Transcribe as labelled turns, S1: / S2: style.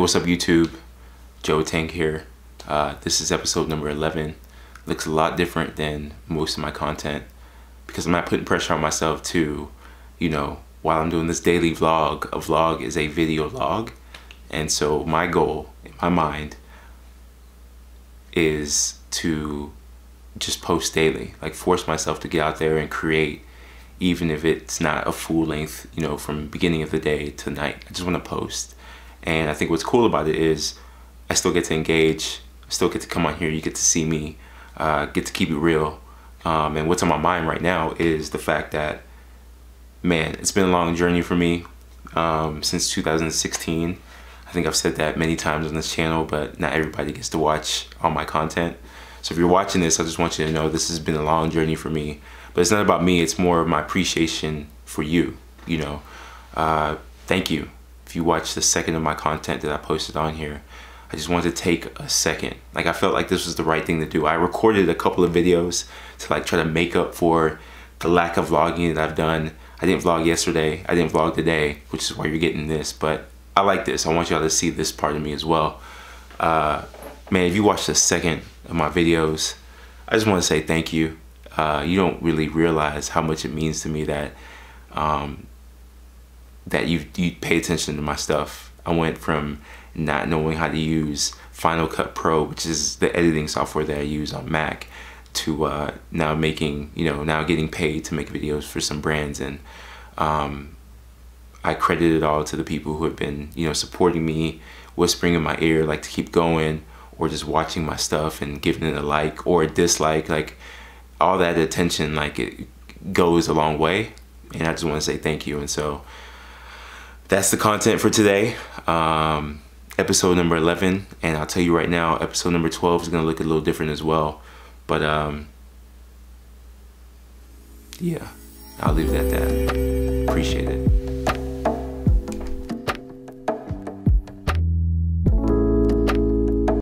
S1: what's up YouTube? Joe Atang here. Uh, this is episode number 11. Looks a lot different than most of my content because I'm not putting pressure on myself to, you know, while I'm doing this daily vlog, a vlog is a video log. And so my goal in my mind is to just post daily, like force myself to get out there and create even if it's not a full length, you know, from beginning of the day to night. I just want to post. And I think what's cool about it is I still get to engage, still get to come on here, you get to see me, uh, get to keep it real. Um, and what's on my mind right now is the fact that, man, it's been a long journey for me um, since 2016. I think I've said that many times on this channel, but not everybody gets to watch all my content. So if you're watching this, I just want you to know this has been a long journey for me. But it's not about me, it's more of my appreciation for you, you know. Uh, thank you. If you watch the second of my content that I posted on here, I just wanted to take a second. Like I felt like this was the right thing to do. I recorded a couple of videos to like try to make up for the lack of vlogging that I've done. I didn't vlog yesterday. I didn't vlog today, which is why you're getting this. But I like this. I want y'all to see this part of me as well. Uh, man, if you watch the second of my videos, I just want to say thank you. Uh, you don't really realize how much it means to me that um, that you you pay attention to my stuff. I went from not knowing how to use Final Cut Pro, which is the editing software that I use on Mac, to uh, now making you know now getting paid to make videos for some brands, and um, I credit it all to the people who have been you know supporting me, whispering in my ear like to keep going, or just watching my stuff and giving it a like or a dislike, like all that attention like it goes a long way. And I just want to say thank you. And so that's the content for today. Um, episode number 11 and I'll tell you right now episode number 12 is gonna look a little different as well but um, yeah I'll leave it at that. Appreciate it